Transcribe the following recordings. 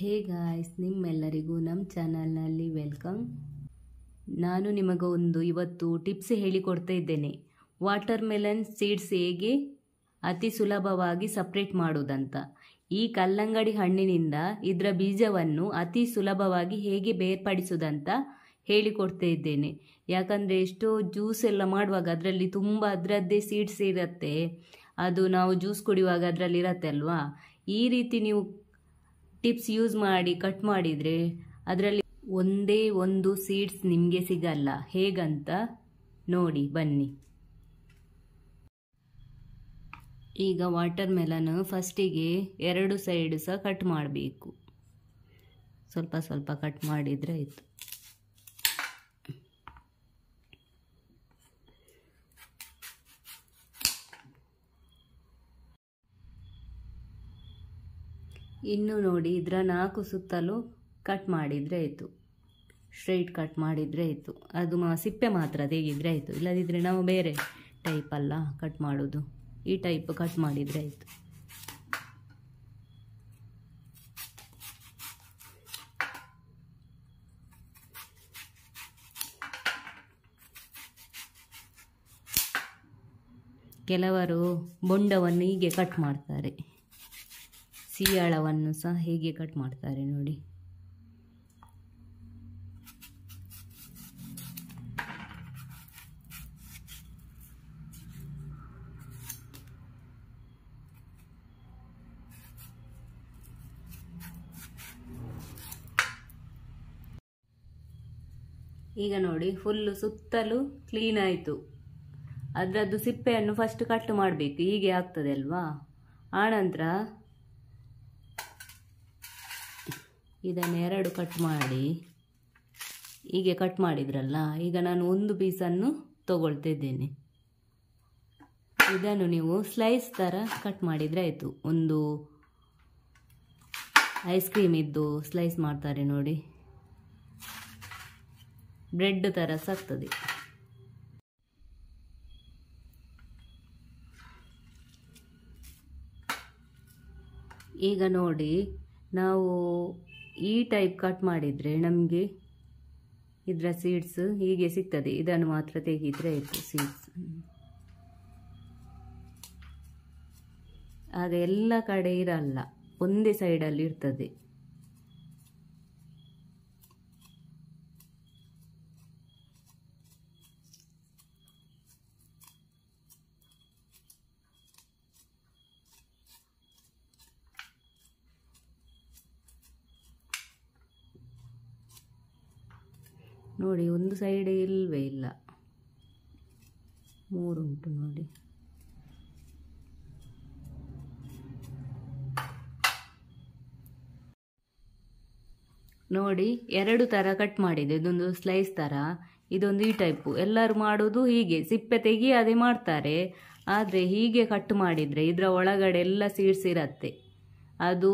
Hey guys, ನಿಮ್ಮೆಲ್ಲರಿಗೂ ನಮ್ಮ ಚಾನಲ್ನಲ್ಲಿ ವೆಲ್ಕಮ್. ನಾನು ನಿಮಗೆ ಒಂದು ಇವತ್ತು ಟಿಪ್ಸ್ ಹೇಳಿಕೊಡ್ತಾ ಇದ್ದೇನೆ. ವಾಟರ್ ಮೆಲನ್ ಸೀಡ್ಸ್ ಹೇಗೆ ಅತಿ ಸುಲಭವಾಗಿ ಸಪ್ರೇಟ್ ಮಾಡುವುದಂತ ಈ ಕಲ್ಲಂಗಡಿ ಹಣ್ಣಿನಿಂದ ಇದರ ಬೀಜವನ್ನು ಅತಿ ಸುಲಭವಾಗಿ ಹೇಗೆ ಬೇರ್ಪಡಿಸೋದಂತ ಹೇಳಿಕೊಡ್ತಾ ಇದ್ದೇನೆ. ಯಾಕಂದರೆ ಎಷ್ಟೋ ಜ್ಯೂಸ್ ಎಲ್ಲ ಮಾಡುವಾಗ ಅದರಲ್ಲಿ ತುಂಬ ಅದರದ್ದೇ ಸೀಡ್ಸ್ ಇರುತ್ತೆ. ಅದು ನಾವು ಜ್ಯೂಸ್ ಕುಡಿಯುವಾಗ ಅದರಲ್ಲಿ ಇರತ್ತೆ ಅಲ್ವಾ? ಈ ರೀತಿ ನೀವು ಟಿಪ್ಸ್ ಯೂಸ್ ಮಾಡಿ ಕಟ್ ಮಾಡಿದರೆ ಅದರಲ್ಲಿ ಒಂದೇ ಒಂದು ಸೀಡ್ಸ್ ನಿಮಗೆ ಸಿಗಲ್ಲ. ಹೇಗಂತ ನೋಡಿ, ಬನ್ನಿ. ಈಗ ವಾಟರ್ ಮೆಲನ್ ಫಸ್ಟಿಗೆ ಎರಡು ಸೈಡ್ ಸಹ ಕಟ್ ಮಾಡಬೇಕು. ಸ್ವಲ್ಪ ಸ್ವಲ್ಪ ಕಟ್ ಮಾಡಿದರೆ ಆಯಿತು. ಇನ್ನು ನೋಡಿ ಇದರ ನಾಲ್ಕು ಸುತ್ತಲೂ ಕಟ್ ಮಾಡಿದರೆ ಆಯಿತು. ಸ್ಟ್ರೈಟ್ ಕಟ್ ಮಾಡಿದರೆ ಆಯಿತು. ಅದು ಮಾ, ಸಿಪ್ಪೆ ಮಾತ್ರ ತೆಗೆದ್ರೆ ಆಯಿತು. ಇಲ್ಲದಿದ್ದರೆ ನಾವು ಬೇರೆ ಟೈಪಲ್ಲ ಕಟ್ ಮಾಡೋದು. ಈ ಟೈಪ್ ಕಟ್ ಮಾಡಿದರೆ ಆಯಿತು. ಕೆಲವರು ಬೊಂಡವನ್ನು ಹೀಗೆ ಕಟ್ ಮಾಡ್ತಾರೆ. ಸಿಯಾಳವನ್ನು ಸಹ ಹೇಗೆ ಕಟ್ ಮಾಡ್ತಾರೆ ನೋಡಿ. ಈಗ ನೋಡಿ ಫುಲ್ಲು ಸುತ್ತಲೂ ಕ್ಲೀನ್ ಆಯಿತು. ಅದರದ್ದು ಸಿಪ್ಪೆಯನ್ನು ಫಸ್ಟ್ ಕಟ್ ಮಾಡಬೇಕು. ಹೀಗೆ ಆಗ್ತದೆ ಅಲ್ವಾ? ಆನಂತರ ಇದನ್ನು ಎರಡು ಕಟ್ ಮಾಡಿ. ಹೀಗೆ ಕಟ್ ಮಾಡಿದ್ರಲ್ಲ, ಈಗ ನಾನು ಒಂದು ಪೀಸನ್ನು ತಗೊಳ್ತಿದ್ದೇನೆ. ಇದನ್ನು ನೀವು ಸ್ಲೈಸ್ ಥರ ಕಟ್ ಮಾಡಿದರೆ ಆಯಿತು. ಒಂದು ಐಸ್ ಕ್ರೀಮ್ ಇದ್ದು ಸ್ಲೈಸ್ ಮಾಡ್ತಾರೆ ನೋಡಿ. ಬ್ರೆಡ್ ಥರ ಸಾಕ್ತದೆ ಈಗ ನೋಡಿ, ನಾವು ಈ ಟೈಪ್ ಕಟ್ ಮಾಡಿದರೆ ನಮಗೆ ಇದರ ಸೀಡ್ಸ್ ಹೀಗೆ ಸಿಗ್ತದೆ. ಇದನ್ನು ಮಾತ್ರ ತೆಗೆದರೆ ಆಯಿತು ಸೀಡ್ಸ್ ಆಗ ಎಲ್ಲ ಕಡೆ ಇರಲ್ಲ. ಒಂದೇ ಸೈಡಲ್ಲಿ ಇರ್ತದೆ. ನೋಡಿ, ಒಂದು ಸೈಡ್ ಇಲ್ಲವೇ ಇಲ್ಲ. ಮೂರುಂಟು ನೋಡಿ. ನೋಡಿ, ಎರಡು ಥರ ಕಟ್ ಮಾಡಿದೆ. ಇದೊಂದು ಸ್ಲೈಸ್ ಥರ ಇದೊಂದು ಈ ಟೈಪು ಎಲ್ಲರೂ ಮಾಡೋದು ಹೀಗೆ. ಸಿಪ್ಪೆ ತೆಗಿಯದೆ ಮಾಡ್ತಾರೆ. ಆದರೆ ಹೀಗೆ ಕಟ್ ಮಾಡಿದರೆ ಇದರ ಒಳಗಡೆ ಎಲ್ಲ ಸೀಡ್ಸ್ ಇರತ್ತೆ. ಅದು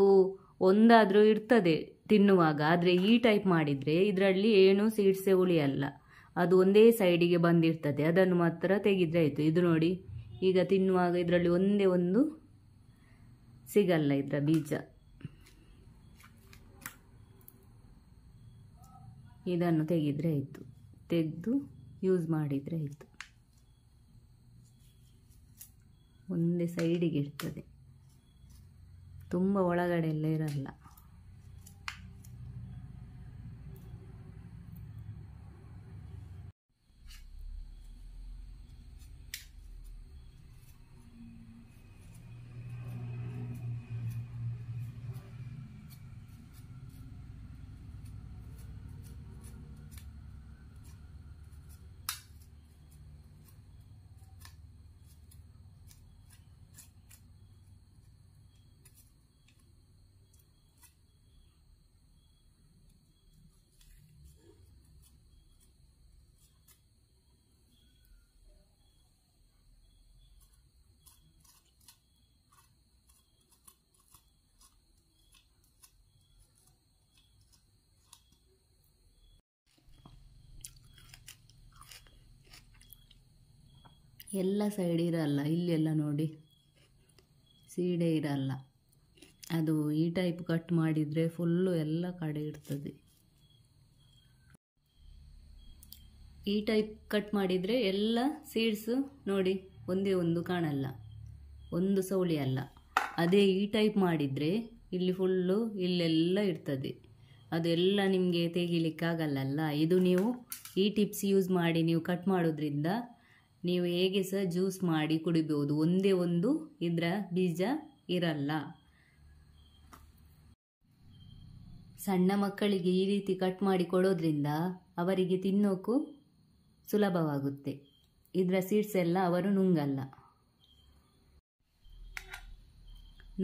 ಒಂದಾದರೂ ಇರ್ತದೆ ತಿನ್ನುವಾಗ. ಆದರೆ ಈ ಟೈಪ್ ಮಾಡಿದರೆ ಇದರಲ್ಲಿ ಏನೂ ಸೀಡ್ಸೆ ಉಳಿಯಲ್ಲ. ಅದು ಒಂದೇ ಸೈಡಿಗೆ ಬಂದಿರ್ತದೆ. ಅದನ್ನು ಮಾತ್ರ ತೆಗೆದ್ರೆ ಆಯಿತು. ಇದು ನೋಡಿ, ಈಗ ತಿನ್ನುವಾಗ ಇದರಲ್ಲಿ ಒಂದೇ ಒಂದು ಸಿಗಲ್ಲ ಇದರ ಬೀಜ. ಇದನ್ನು ತೆಗೆದ್ರೆ ಆಯಿತು. ತೆಗೆದು ಯೂಸ್ ಮಾಡಿದರೆ ಆಯಿತು. ಒಂದೇ ಸೈಡಿಗೆ ಇರ್ತದೆ. ತುಂಬ ಒಳಗಡೆ ಎಲ್ಲ ಇರಲ್ಲ ಎಲ್ಲ ಸೈಡ್ ಇರಲ್ಲ, ಇಲ್ಲೆಲ್ಲ ನೋಡಿ. ಸೀಡೆ ಇರಲ್ಲ. ಅದು ಈ ಟೈಪ್ ಕಟ್ ಮಾಡಿದರೆ ಫುಲ್ಲು ಎಲ್ಲ ಕಡೆ ಇರ್ತದೆ. ಈ ಟೈಪ್ ಕಟ್ ಮಾಡಿದರೆ ಎಲ್ಲ ಸೀಡ್ಸು ನೋಡಿ ಒಂದೇ ಒಂದು ಕಾಣಲ್ಲ, ಒಂದು ಸೌಳಿ ಅಲ್ಲ. ಅದೇ ಈ ಟೈಪ್ ಮಾಡಿದರೆ ಇಲ್ಲಿ ಫುಲ್ಲು ಇಲ್ಲೆಲ್ಲ ಇರ್ತದೆ. ಅದೆಲ್ಲ ನಿಮಗೆ ತೆಗಿಲಿಕ್ಕಾಗಲ್ಲಲ್ಲ ಇದು ನೀವು ಈ ಟಿಪ್ಸ್ ಯೂಸ್ ಮಾಡಿ ನೀವು ಕಟ್ ಮಾಡೋದ್ರಿಂದ ನೀವು ಹೇಗೆ ಸಹ ಜ್ಯೂಸ್ ಮಾಡಿ ಕುಡಿಬೋದು, ಒಂದೇ ಒಂದು ಇದರ ಬೀಜ ಇರಲ್ಲ. ಸಣ್ಣ ಮಕ್ಕಳಿಗೆ ಈ ರೀತಿ ಕಟ್ ಮಾಡಿ ಕೊಡೋದ್ರಿಂದ ಅವರಿಗೆ ತಿನ್ನೋಕ್ಕೂ ಸುಲಭವಾಗುತ್ತೆ. ಇದರ ಸೀಡ್ಸ್ ಎಲ್ಲ ಅವರು ನುಂಗಲ್ಲ.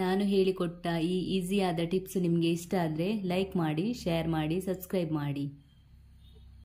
ನಾನು ಹೇಳಿಕೊಟ್ಟ ಈ ಈಸಿಯಾದ ಟಿಪ್ಸ್ ನಿಮಗೆ ಇಷ್ಟ ಆದರೆ ಲೈಕ್ ಮಾಡಿ, ಶೇರ್ ಮಾಡಿ, ಸಬ್ಸ್ಕ್ರೈಬ್ ಮಾಡಿ.